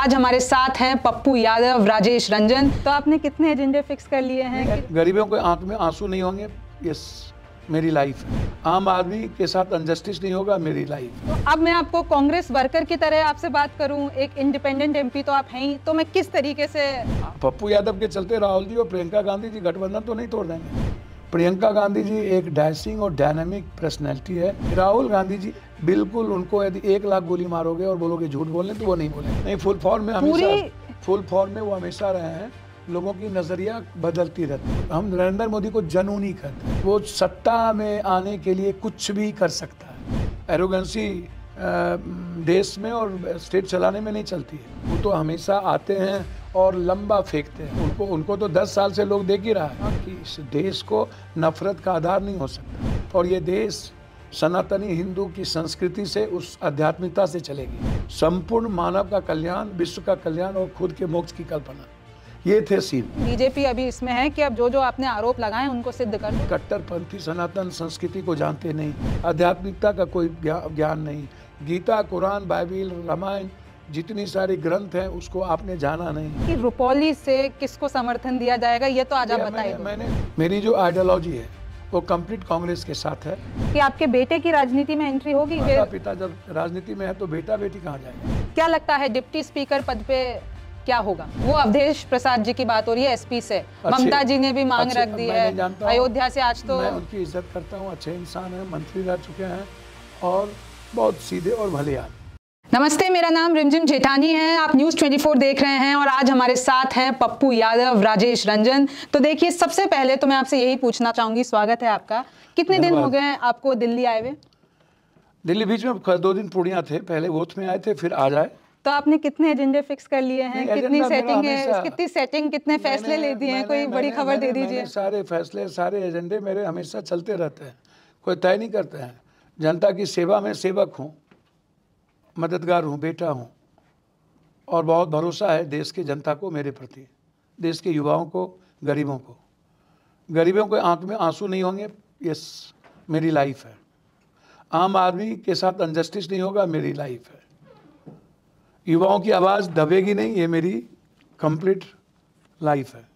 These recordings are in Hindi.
आज हमारे साथ हैं पप्पू यादव राजेश रंजन। तो आपने कितने एजेंडे फिक्स कर लिए हैं? गरीबों के आँख में आँसू नहीं होंगे। यस मेरी लाइफ आम आदमी के साथ अनजस्टिस नहीं होगा मेरी लाइफ तो अब मैं आपको कांग्रेस वर्कर की तरह आपसे बात करूँ। एक इंडिपेंडेंट एमपी तो आप हैं ही तो मैं किस तरीके से पप्पू यादव के चलते राहुल जी और प्रियंका गांधी जी गठबंधन तो नहीं तोड़ देंगे। प्रियंका गांधी जी एक डैशिंग और डायनामिक पर्सनैलिटी है। राहुल गांधी जी बिल्कुल उनको यदि एक लाख गोली मारोगे और बोलोगे झूठ बोलने तो वो नहीं बोले नहीं फुल फॉर्म में हमेशा फुल फॉर्म में वो हमेशा रहे हैं। लोगों की नज़रिया बदलती रहती है। हम नरेंद्र मोदी को जनूनी कहते। हैं वो सत्ता में आने के लिए कुछ भी कर सकता है। एरोगेंसी देश में और स्टेट चलाने में नहीं चलती है। वो तो हमेशा आते हैं और लंबा फेंकते हैं। उनको उनको तो 10 साल से लोग देख ही रहा है कि इस देश को नफरत का आधार नहीं हो सकता। और ये देश सनातनी हिंदू की संस्कृति से उस आध्यात्मिकता से चलेगी। संपूर्ण मानव का कल्याण विश्व का कल्याण और खुद के मोक्ष की कल्पना। ये थे सीन। बीजेपी अभी इसमें है कि अब जो जो आपने आरोप लगाए उनको सिद्ध कर कट्टरपंथी सनातन संस्कृति को जानते नहीं आध्यात्मिकता का कोई ज्ञान नहीं। गीता कुरान बाइबिल रामायण जितनी सारी ग्रंथ हैं उसको आपने जाना नहीं। कि रुपौली से किसको समर्थन दिया जाएगा ये तो आज आप बताइए मैंने, मैंने मेरी जो आइडियोलॉजी है वो कंप्लीट कांग्रेस के साथ है। कि आपके बेटे की राजनीति में एंट्री होगी? माता पिता जब राजनीति में है तो बेटा बेटी कहाँ जाएगा? क्या लगता है डिप्टी स्पीकर पद पे क्या होगा? वो अवधेश प्रसाद जी की बात हो रही है एसपी से। ममता जी ने भी मांग रख दी है। अयोध्या से आज तो मैं उनकी इज़्ज़त करता हूँ अच्छे इंसान है मंत्री रह चुके हैं और बहुत सीधे और भले आदमी नमस्ते मेरा नाम रिमझिम जेठानी है। आप न्यूज़ 24 देख रहे हैं और आज हमारे साथ हैं पप्पू यादव राजेश रंजन। तो देखिए सबसे पहले तो मैं आपसे यही पूछना चाहूँगी स्वागत है आपका। कितने दिन हो गए आपको दिल्ली आए हुए? दिल्ली बीच में दो दिन पूर्णिया थे पहले वोथ में आए थे फिर आ जाए तो आपने कितने एजेंडे फिक्स कर लिए हैं? कितनी सेटिंग है? कितनी सेटिंग कितने फैसले ले दिए हैं? कोई बड़ी खबर दे दीजिए। सारे फैसले सारे एजेंडे मेरे हमेशा चलते रहते हैं। कोई तय नहीं करते हैं। जनता की सेवा में सेवक हूँ। मददगार हूँ, बेटा हूँ और बहुत भरोसा है देश की जनता को मेरे प्रति, देश के युवाओं को, गरीबों को। गरीबों के आँख में आँसू नहीं होंगे, यस, मेरी लाइफ है। आम आदमी के साथ अनजस्टिस नहीं होगा, मेरी लाइफ है। युवाओं की आवाज़ दबेगी नहीं, ये मेरी कंप्लीट लाइफ है।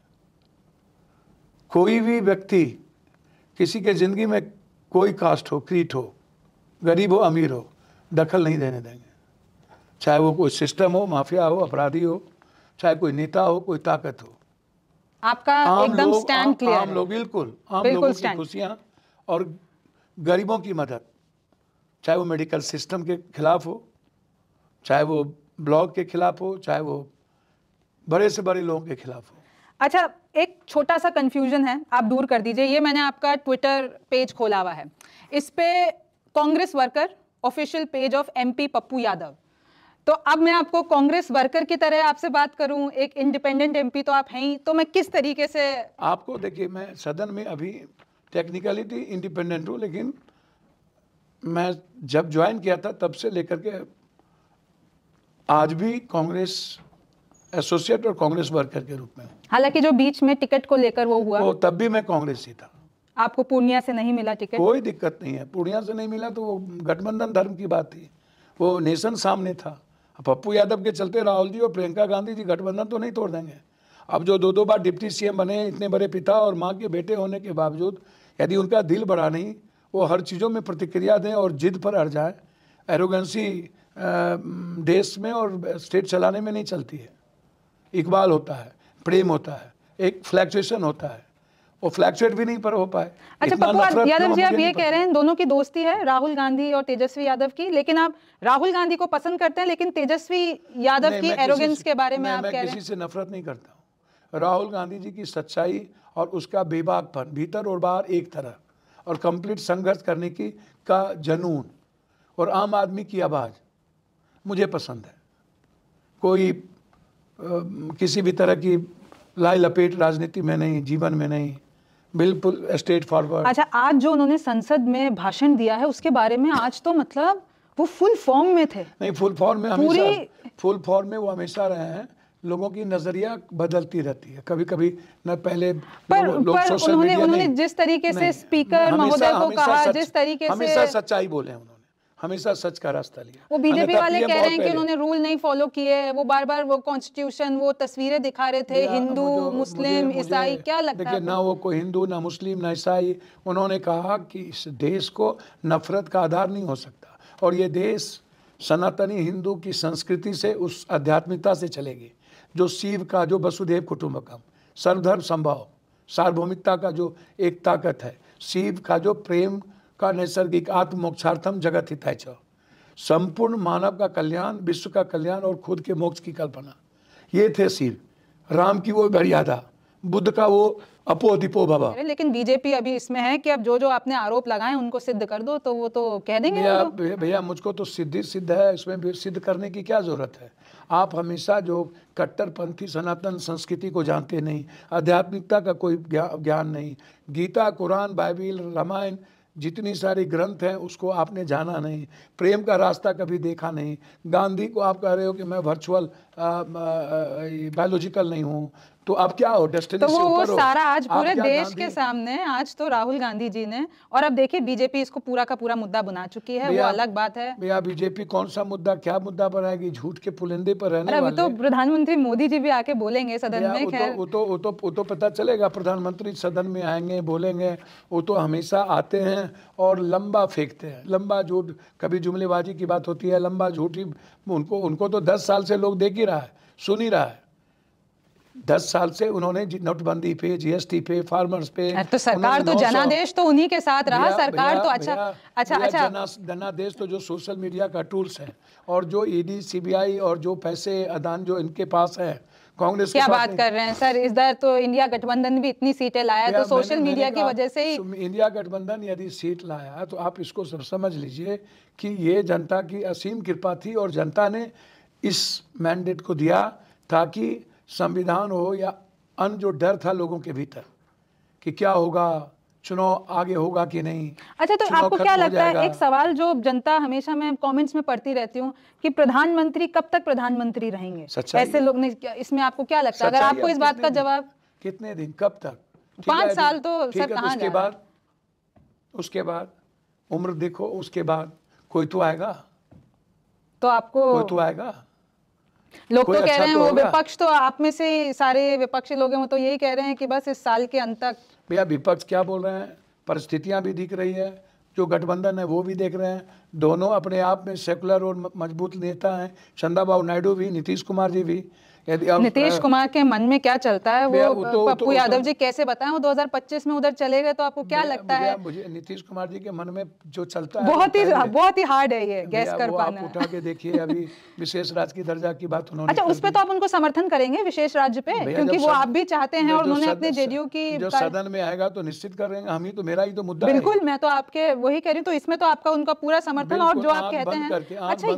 कोई भी व्यक्ति किसी के ज़िंदगी में कोई कास्ट हो क्रीट हो, गरीब हो, अमीर हो दखल नहीं देने देंगे। चाहे वो कोई सिस्टम हो माफिया हो अपराधी हो चाहे कोई नेता हो कोई ताकत हो। आपका एकदम स्टैंड क्लियर आम लोग बिल्कुल आम लोगों की खुशियाँ और गरीबों की मदद। चाहे वो मेडिकल सिस्टम के खिलाफ हो चाहे वो ब्लॉक के खिलाफ हो चाहे वो बड़े से बड़े लोगों के खिलाफ हो। अच्छा एक छोटा सा कंफ्यूजन है आप दूर कर दीजिए। ये मैंने आपका ट्विटर पेज खोला हुआ है। इस पे Congress worker official page of MP Pappu Yadav तो अब मैं आपको कांग्रेस वर्कर की तरह आपसे बात करूँ एक इंडिपेंडेंट एमपी तो आप हैं ही तो मैं किस तरीके से आपको देखिए मैं सदन में अभी टेक्निकलिटी इंडिपेंडेंट हूँ लेकिन मैं जब ज्वाइन किया था तब से लेकर के आज भी कांग्रेस एसोसिएट और कांग्रेस वर्कर के रूप में। हालाँकि जो बीच में टिकट को लेकर वो हुआ। वो तब भी मैं कांग्रेस ही था। आपको पूर्णिया से नहीं मिला टिकट? कोई दिक्कत नहीं है। पूर्णिया से नहीं मिला तो वो गठबंधन धर्म की बात थी। वो नेशन सामने था। पप्पू यादव के चलते राहुल जी और प्रियंका गांधी जी गठबंधन तो नहीं तोड़ देंगे। अब जो दो दो बार डिप्टी सीएम बने, इतने बड़े पिता और माँ के बेटे होने के बावजूद यदि उनका दिल बड़ा नहीं, वो हर चीज़ों में प्रतिक्रिया दें और जिद पर अड़ जाए, एरोगेंसी देश में और स्टेट चलाने में नहीं चलती है। इकबाल होता है, प्रेम होता है, एक फ्लैक्चुएशन होता है। वो फ्लैक्चुएट भी नहीं पर हो पाए। अच्छा पप्पू यादव जी आप ये कह रहे हैं दोनों की दोस्ती है राहुल गांधी और तेजस्वी यादव की लेकिन आप राहुल गांधी को पसंद करते हैं लेकिन तेजस्वी यादव की एरोगेंस के बारे में आप कह रहे हैं। किसी से नफरत नहीं करता हूँ। राहुल गांधी जी की सच्चाई और उसका बेबाकपन भीतर और बाहर एक तरह और कंप्लीट संघर्ष करने की का जनून और आम आदमी की आवाज़ मुझे पसंद है। कोई आ, किसी भी तरह की लाई लपेट राजनीति में नहीं जीवन में नहीं बिल्कुल स्ट्रेट फॉरवर्ड अच्छा आज जो उन्होंने संसद में भाषण दिया है उसके बारे में आज तो मतलब वो फुल फॉर्म में थे। नहीं फुल फॉर्म में हमेशा फुल फॉर्म में वो हमेशा रहे हैं। लोगों की नज़रिया बदलती रहती है। कभी कभी न पहले पर, लोग, लोग पर उन्होंने, उन्होंने जिस तरीके से स्पीकर महोदय को कहा जिस तरीके से हमेशा सच्चाई बोले उन्होंने। हमेशा सच का रास्ता लिया। वो बीजेपी वाले कह रहे हैं कि उन्होंने रूल नहीं फॉलो किए वो बार बार वो कॉन्स्टिट्यूशन वो तस्वीरें दिखा रहे थे हिंदू मुस्लिम ईसाई क्या लगता देखिए है ना वो कोई हिंदू ना मुस्लिम ना ईसाई उन्होंने कहा कि इस देश को नफरत का आधार नहीं हो सकता और ये देश सनातनी हिंदू की संस्कृति से उस आध्यात्मिकता से चलेगी। जो शिव का जो वसुदेव कुटुंबकम सर्वधर्म संभव सार्वभौमिकता का जो एक ताकत है शिव का जो प्रेम का नैसर्गिक आत्म मोक्षार्थम जगत हिताय च संपूर्ण मानव का कल्याण विश्व का कल्याण और खुद के मोक्ष की कल्पना। ये थे शिव राम की वो मर्यादा बुद्ध का वो अपो दिपो भवा लेकिन बीजेपी अभी इसमें है कि अब जो जो आपने आरोप लगाए उनको सिद्ध कर दो तो वो तो कह देंगे भैया। भैया भैया, मुझको तो सिद्धि सिद्ध है इसमें भी सिद्ध करने की क्या ज़रूरत है? आप हमेशा जो कट्टरपंथी सनातन संस्कृति को जानते नहीं आध्यात्मिकता का कोई ज्ञान नहीं। गीता कुरान बाइबिल रामायण जितनी सारी ग्रंथ हैं, उसको आपने जाना नहीं। प्रेम का रास्ता कभी देखा नहीं। गांधी को आप कह रहे हो कि मैं वर्चुअल बायोलॉजिकल नहीं हूँ। तो अब क्या हो डेस्टिनी तो वो वो सारा आज पूरे देश के सामने आज तो राहुल गांधी जी ने और अब देखिए बीजेपी इसको पूरा का पूरा मुद्दा बना चुकी है वो अलग बात है। भैया बीजेपी कौन सा मुद्दा क्या मुद्दा बनाएगी? झूठ के पुलिंदे पर रहने वाले तो प्रधानमंत्री मोदी जी भी आके बोलेंगे सदन में वो तो खैर। वो तो वो तो वो तो पता चलेगा प्रधानमंत्री सदन में आएँगे बोलेंगे। वो तो हमेशा आते हैं और लंबा फेंकते हैं। लंबा झूठ कभी जुमलेबाजी की बात होती है लंबा झूठ उनको उनको तो दस साल से लोग देख ही रहा है सुन ही रहा है। दस साल से उन्होंने नोटबंदी पे जीएसटी पे फार्मर्स पे तो सरकार तो जनादेश तो उन्हीं के साथ रहा। भैया- सरकार भैया- तो अच्छा भैया- अच्छा अच्छा। जना- जनादेश तो जो सोशल मीडिया का टूल्स है और जो ईडी सीबीआई और जो पैसे अदान जो इनके पास है कांग्रेस क्या बात कर रहे हैं सर? इस बार तो इंडिया गठबंधन भी इतनी सीटें लाया तो सोशल मीडिया की वजह से ही इंडिया गठबंधन यदि सीट लाया तो आप इसको सब समझ लीजिए कि ये जनता की असीम कृपा थी और जनता ने इस मैंडेट को दिया ताकि संविधान हो या अन्य जो डर था लोगों के भीतर कि क्या होगा चुनाव आगे होगा कि नहीं अच्छा तो आपको क्या लगता है एक सवाल जो जनता हमेशा मैं कमेंट्स में पढ़ती रहती हूँ कि प्रधानमंत्री कब तक प्रधानमंत्री रहेंगे? ऐसे लोग ने इसमें आपको क्या लगता है? अगर आपको इस बात का जवाब? कितने दिन? कब तक? पाँच साल तो सर कहाँ उसके? बाद उसके बाद उम्र देखो उसके बाद कोई तो आएगा। तो आपको कोई तो आएगा। लोग तो कह अच्छा रहे हैं तो वो विपक्ष तो आप में से सारे विपक्षी लोग हैं वो तो यही कह रहे हैं कि बस इस साल के अंत तक। भैया विपक्ष क्या बोल रहे हैं? परिस्थितियाँ भी दिख रही है जो गठबंधन है वो भी देख रहे हैं। दोनों अपने आप में सेकुलर और मज़बूत नेता हैं। चंदाबाबू नायडू भी नीतीश कुमार जी भी। यदि अब- नीतीश कुमार के मन में क्या चलता है? वो तो- पप्पू तो- यादव जी कैसे बताएँ? वो 2025 में उधर चले गए तो आपको क्या लगता है? मुझे नीतीश कुमार जी के मन में जो चलता है बहुत ही बहुत ही हार्ड है ये गैस कर पाना। उठा के देखिए अभी विशेष राज्य की दर्जा की बात उन्होंने अच्छा उस पे तो आप उनको समर्थन करेंगे विशेष राज्य पे? क्योंकि वो आप भी चाहते हैं और उन्होंने अपने जेडीयू की जो सदन में आएगा तो निश्चित करेंगे हम ही तो मेरा ही तो मुद्दा बिल्कुल मैं तो आपके वही कह रही हूँ तो इसमें तो आपका उनका पूरा समर्थन और जो आप कहते हैं अच्छा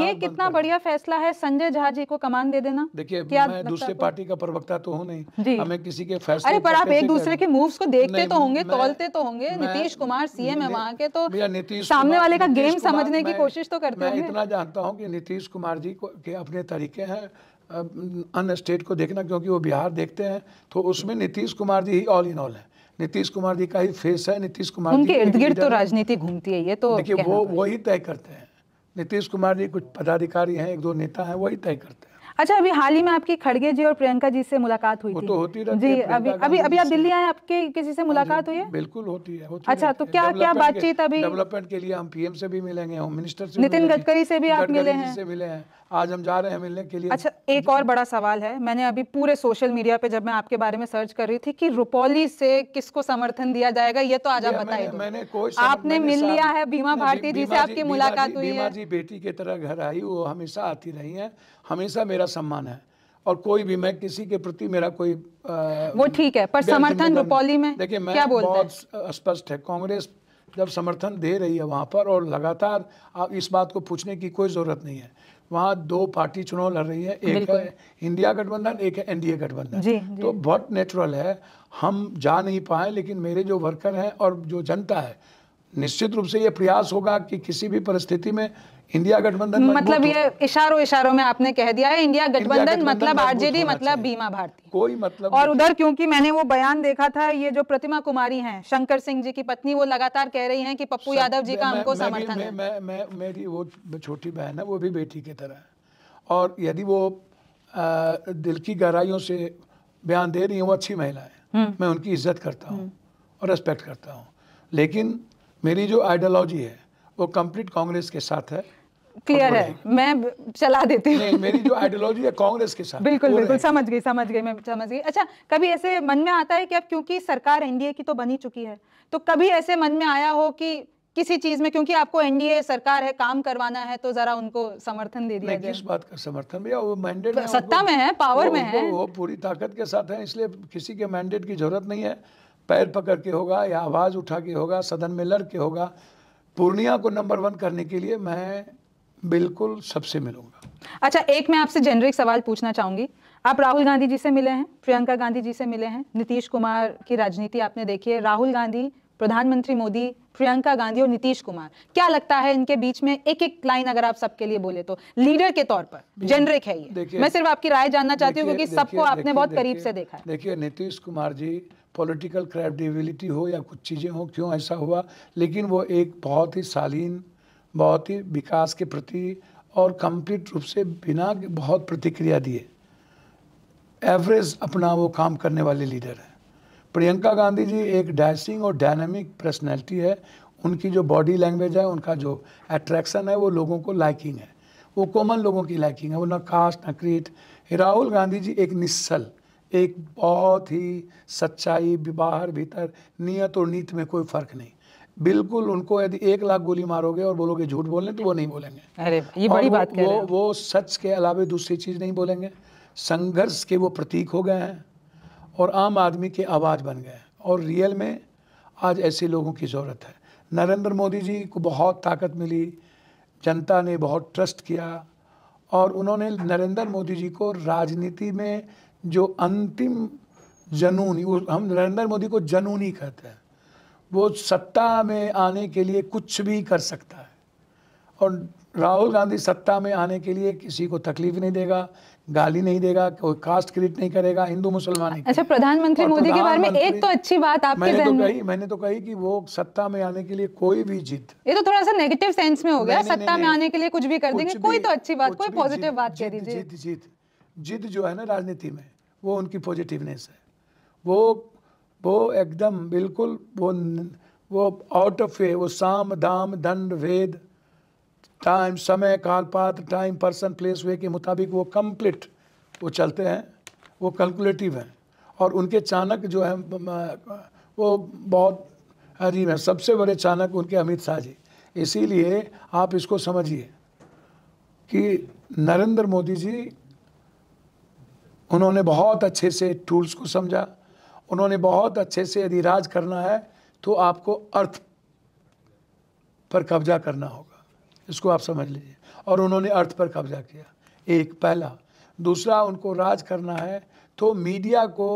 ये कितना बढ़िया फैसला है संजय झा जी को कमान दे देना। देखिए क्या मैं दूसरे पार्टी का प्रवक्ता तो हूँ नहीं। हमें किसी के फैसले अरे पर आप एक दूसरे के मूव्स को देखते तो होंगे तौलते तो होंगे। नीतीश कुमार सीएम है वहाँ के तो नीतीश सामने वाले का गेम समझने की कोशिश तो करते होंगे। इतना जानता हूँ कि नीतीश कुमार जी को के अपने तरीके हैं अन्य स्टेट को देखना क्योंकि वो बिहार देखते हैं तो उसमें नीतीश कुमार जी ही ऑल इन ऑल है। नीतीश कुमार जी का ही फेस है नीतीश कुमार उनके इर्द गिर्द तो राजनीति घूमती है ये तो देखिए वो वही तय करते हैं। नीतीश कुमार जी कुछ पदाधिकारी हैं एक दो नेता हैं वही तय करते हैं। अच्छा अभी हाल ही में आपकी खड़गे जी और प्रियंका जी से मुलाकात हुई थी। तो होती रहती जी है, अभी अभी अभी आप दिल्ली आए आपके किसी से मुलाकात हुई है? बिल्कुल होती है होती अच्छा, तो क्या- क्या बातचीत अभी- डेवलपमेंट के लिए हम पीएम से भी मिलेंगे होम मिनिस्टर से नितिन गडकरी से भी आप मिले हैं। मिले हैं। आज हम जा रहे हैं मिलने के लिए। अच्छा एक और बड़ा सवाल है मैंने अभी पूरे सोशल मीडिया पे जब मैं आपके बारे में सर्च कर रही थी कि रुपौली से किसको समर्थन दिया जाएगा ये तो आज आप बताइए मैंने, मैंने कोई आपने मिल लिया है बीमा भारती जी से आपकी मुलाकात हुई बीमा है जी बेटी के तरह घर आई वो हमेशा आती रही हैं। हमेशा मेरा सम्मान है और कोई भी मैं किसी के प्रति मेरा कोई आ, वो ठीक है पर समर्थन रुपौली में देखिए मैं क्या बोलते बहुत स्पष्ट है कांग्रेस जब समर्थन दे रही है वहाँ पर और लगातार आप इस बात को पूछने की कोई ज़रूरत नहीं है। वहाँ दो पार्टी चुनाव लड़ रही है एक है इंडिया गठबंधन एक है एनडीए गठबंधन। जी, जी। तो बहुत नेचुरल है हम जा नहीं पाए लेकिन मेरे जो वर्कर हैं और जो जनता है निश्चित रूप से ये प्रयास होगा कि किसी भी परिस्थिति में इंडिया गठबंधन मतलब ये इशारों इशारों में आपने कह दिया है इंडिया गठबंधन मतलब आरजेडी मतलब बीमा भारती। कोई मतलब और उधर क्योंकि मैंने वो बयान देखा था ये जो प्रतिमा कुमारी हैं शंकर सिंह जी की पत्नी वो लगातार कह रही हैं कि पप्पू यादव जी का हमको समर्थन है। मैं, मैं, मेरी वो छोटी बहन है वो भी बेटी की तरह है। और यदि वो दिल की गहराइयों से बयान दे रही है वो अच्छी महिला हम्म। है मैं उनकी इज़्ज़त करता हूँ और रेस्पेक्ट करता हूँ। लेकिन मेरी जो आइडियोलॉजी है वो कंप्लीट कांग्रेस के साथ है। क्लियर है। मैं चला देती हूँ। मेरी जो आइडियोलॉजी है कांग्रेस के साथ। बिल्कुल बिल्कुल। समझ गई समझ गई मैं समझ गई। अच्छा कभी ऐसे मन में आता है कि अब क्योंकि सरकार एनडीए की तो बनी चुकी है तो कभी ऐसे मन में आया हो कि किसी चीज़ में क्योंकि आपको एनडीए सरकार है काम करवाना है तो जरा उनको समर्थन दे दिया जाए। किस बात का समर्थन? भैया वो मैंडेट सत्ता में है, पावर में है। वो पूरी ताकत के साथ है इसलिए किसी के मैंडेट की ज़रूरत नहीं है। पैर पकड़ के होगा या आवाज़ उठा के होगा सदन में लड़ के होगा पूर्णिया को नंबर वन करने के लिए मैं बिल्कुल सबसे मिलूँगा। अच्छा एक मैं आपसे जेनरिक सवाल पूछना चाहूँगी। आप राहुल गांधी जी से मिले हैं प्रियंका गांधी जी से मिले हैं नीतीश कुमार की राजनीति आपने देखी है राहुल गांधी प्रधानमंत्री मोदी प्रियंका गांधी और नीतीश कुमार। क्या लगता है इनके बीच में एक एक लाइन अगर आप सबके लिए बोले तो? लीडर के तौर पर जेनरिक है ये। मैं सिर्फ़ आपकी राय जानना चाहती हूँ क्योंकि सबको आपने बहुत करीब से देखा है। देखिए नीतीश कुमार जी पॉलिटिकल क्रेडिबिलिटी हो या कुछ चीज़ें हो, क्यों ऐसा हुआ? लेकिन वो एक बहुत ही शालीन, बहुत ही विकास के प्रति और कंप्लीट रूप से बिना बहुत प्रतिक्रिया दिए एवरेज अपना वो काम करने वाले लीडर हैं। प्रियंका गांधी जी एक डैशिंग और डायनामिक पर्सनैलिटी है। उनकी जो बॉडी लैंग्वेज है, उनका जो अट्रैक्शन है, वो लोगों को लाइकिंग है। वो कॉमन लोगों की लाइकिंग है। वो ना कास्ट ना क्रीट राहुल गांधी जी एक निश्चल एक बहुत ही सच्चाई बाहर भीतर नियत और नीत में कोई फ़र्क नहीं। बिल्कुल उनको यदि एक लाख गोली मारोगे और बोलोगे झूठ बोलने तो वो नहीं बोलेंगे। अरे ये बड़ी बात कह रहे वो हैं। वो सच के अलावे दूसरी चीज़ नहीं बोलेंगे। संघर्ष के वो प्रतीक हो गए हैं और आम आदमी के आवाज़ बन गए हैं। और रियल में आज ऐसे लोगों की ज़रूरत है। नरेंद्र मोदी जी को बहुत ताकत मिली जनता ने बहुत ट्रस्ट किया और उन्होंने नरेंद्र मोदी जी को राजनीति में जो अंतिम जनूनी हम नरेंद्र मोदी को जनूनी कहते हैं वो सत्ता में आने के लिए कुछ भी कर सकता है। और राहुल गांधी सत्ता में आने के लिए किसी को तकलीफ़ नहीं देगा गाली नहीं देगा कोई कास्ट क्रिएट नहीं करेगा हिंदू मुसलमान अच्छा प्रधानमंत्री मोदी के बारे में एक तो अच्छी बात आपके मैंने तो कही मैंने तो कही कि वो सत्ता में आने के लिए कोई भी जीत ये तो थोड़ा सा नेगेटिव सेंस में हो गया। सत्ता में आने के लिए कुछ भी कर देंगे कोई तो अच्छी बात कोई पॉजिटिव बात कह दीजिए। जीत जिद जो है ना राजनीति में। वो उनकी पॉजिटिवनेस है। वो वो एकदम बिल्कुल वो वो आउट ऑफ़ वे वो साम, दाम, दंड, वेद टाइम समय काल पात्र टाइम पर्सन प्लेस वे के मुताबिक वो कंप्लीट वो चलते हैं, वो कैलकुलेटिव हैं। और उनके चाणक जो है वो बहुत अजीब है। सबसे बड़े चाणक उनके अमित शाह जी। इसीलिए आप इसको समझिए कि नरेंद्र मोदी जी उन्होंने बहुत अच्छे से टूल्स को समझा उन्होंने बहुत अच्छे से यदि राज करना है तो आपको अर्थ पर कब्जा करना होगा। इसको आप समझ लीजिए। और उन्होंने अर्थ पर कब्जा किया। एक पहला। दूसरा उनको राज करना है तो मीडिया को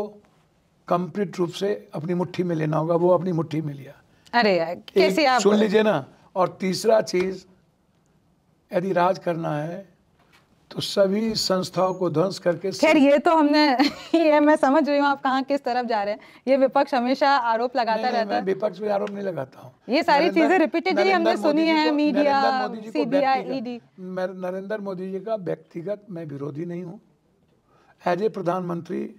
कंप्लीट रूप से अपनी मुट्ठी में लेना होगा। वो अपनी मुट्ठी में लिया। अरे यार कैसे आप सुन लीजिए ना। और तीसरा चीज़ यदि राज करना है तो सभी संस्थाओं को ध्वंस करके खैर ये तो हमने ये मैं समझ रही हूँ आप कहाँ किस तरफ़ जा रहे हैं। ये विपक्ष हमेशा आरोप लगाता नहीं, रहता है। विपक्ष भी आरोप नहीं लगाता हूँ। ये सारी चीज़ें repeatedly हमने सुनी मोदी जी मीडिया, मैं नरेंद्र मोदी जी का व्यक्तिगत मैं विरोधी नहीं हूँ। एज ए प्रधानमंत्री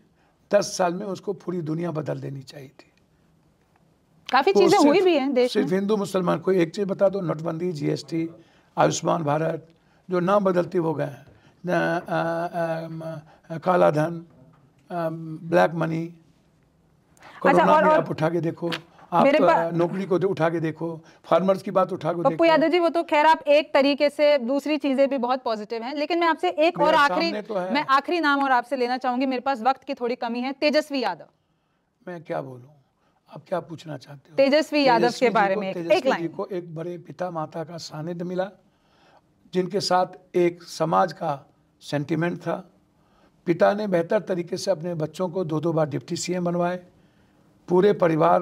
दस साल में उसको पूरी दुनिया बदल देनी चाहिए थी। काफ़ी चीज़ें सिर्फ- हुई भी हैं देश सिर्फ़ हिंदू मुसलमान को एक चीज़ बता दो नोटबंदी जीएसटी आयुष्मान भारत जो ना बदलती हो गए हैं। काला धन ब्लैक मनी कोरोना और- और- आप उठा के देखो। आप मेरे आ, नौकरी को उठा के देखो फार्मर्स की बात उठा के पप्पू देखो। यादव जी वो तो खैर आप एक तरीके से दूसरी चीज़ें भी बहुत पॉजिटिव हैं लेकिन मैं आपसे एक और आखिरी तो मैं आखिरी नाम और आपसे लेना चाहूँगी मेरे पास वक्त की थोड़ी कमी है। तेजस्वी यादव। मैं क्या बोलूँ? आप क्या पूछना चाहते हो? तेजस्वी यादव के बारे में एक- लाइन। को एक बड़े पिता माता का सानिध्य मिला जिनके साथ एक समाज का सेंटिमेंट था। पिता ने बेहतर तरीके से अपने बच्चों को दो दो बार डिप्टी सीएम बनवाए। पूरे परिवार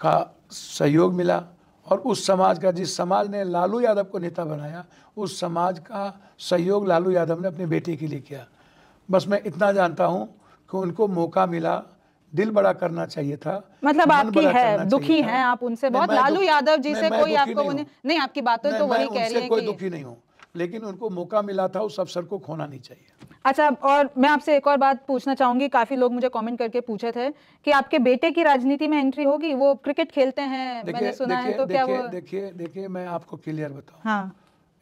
का सहयोग मिला और उस समाज का जिस समाज ने लालू यादव को नेता बनाया उस समाज का सहयोग लालू यादव ने अपनी बेटी के लिए किया। बस मैं इतना जानता हूँ कि उनको मौका मिला दिल बड़ा करना चाहिए था मतलब आपकी है दुखी हैं आप उनसे बहुत। लालू यादव जी से कोई आपको नहीं आपकी बातें तो वही कह रही हैं कोई दुखी नहीं हूँ। लेकिन उनको मौका मिला था उस अवसर को खोना नहीं चाहिए। अच्छा और मैं आपसे एक और बात पूछना चाहूँगी। काफ़ी लोग मुझे कमेंट करके पूछे थे कि आपके बेटे की राजनीति में एंट्री होगी? वो क्रिकेट खेलते हैं मैंने सुना है तो क्या वो देखिए देखिए मैं आपको क्लियर बताऊँ। हाँ।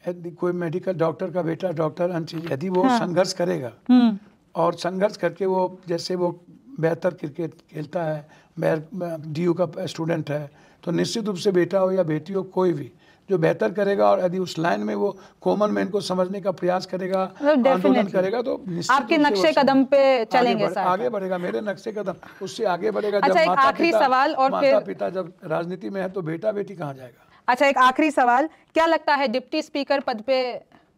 यदि कोई मेडिकल डॉक्टर का बेटा डॉक्टर यदि वो हाँ। संघर्ष करेगा हम्म। और संघर्ष करके वो जैसे वो बेहतर क्रिकेट खेलता है डी का स्टूडेंट है तो निश्चित रूप से बेटा हो या बेटी हो कोई भी जो बेहतर करेगा और यदि उस लाइन में वो कॉमन मैन को समझने का प्रयास करेगा मतलब आंदोलन करेगा तो आपके नक्शे कदम पे आगे चलेंगे बढ़- आगे बढ़ेगा मेरे नक्शे कदम उससे आगे बढ़ेगा। जब अच्छा, माता आखिरी पिता- सवाल और माता फिर- पिता जब राजनीति में है तो बेटा बेटी कहाँ जाएगा? अच्छा एक आखिरी सवाल क्या लगता है डिप्टी स्पीकर पद पे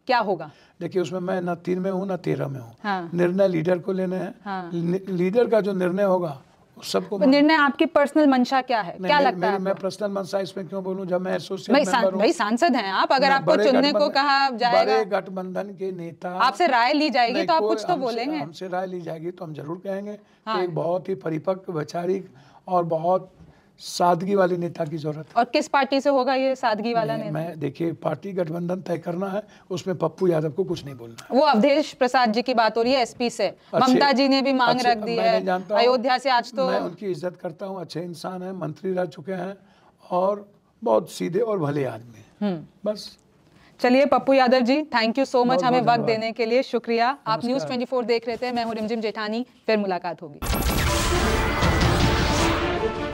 क्या होगा? देखिए उसमें मैं ना तीन में हूँ ना तेरह में हूँ। हाँ। निर्णय लीडर को लेने हैं। हाँ। लीडर का जो निर्णय होगा सबको निर्णय आपकी पर्सनल मंशा क्या है? क्या मेरी- लगता है मैं पर्सनल मंशा इसमें क्यों बोलूँ? जब मैं एसोसिएट भाई सांसद हैं आप अगर आपको चुनने को कहा जाएगा बड़े गठबंधन के नेता आपसे राय ली जाएगी तो आप कुछ तो बोलेंगे। हमसे राय ली जाएगी तो हम ज़रूर कहेंगे हाँ। एक बहुत ही परिपक्व वैचारिक और बहुत सादगी वाले नेता की ज़रूरत है। और किस पार्टी से होगा ये सादगी वाला नेता? मैं देखिए पार्टी गठबंधन तय करना है उसमें पप्पू यादव को कुछ नहीं बोलना है। वो अवधेश प्रसाद जी की बात हो रही है एसपी से। ममता जी ने भी मांग रख दी है। अयोध्या से आज तो मैं उनकी इज़्ज़त करता हूँ अच्छे इंसान है मंत्री रह चुके हैं और बहुत सीधे और भले आदमी हैं। हम्म। बस। चलिए Pappu Yadav ji thank you so much हमें वक्त देने के लिए। शुक्रिया। आप न्यूज़ नमस्कार। 24 देख रहे थे मैं हूँ रिमझिम जेठानी फिर मुलाकात होगी।